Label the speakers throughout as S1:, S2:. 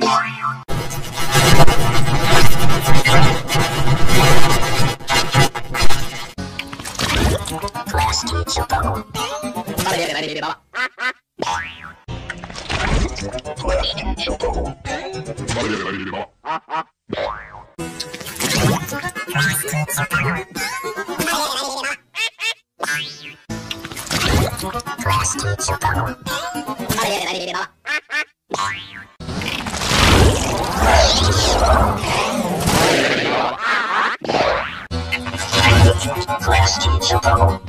S1: Warrior. Vale, vale, vale, vale, Class teacher bubble.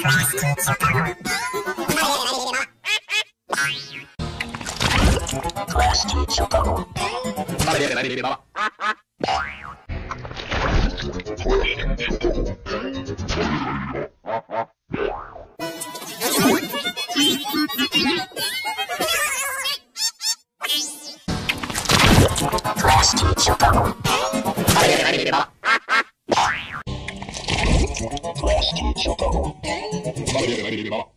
S1: Flash teacher, れば。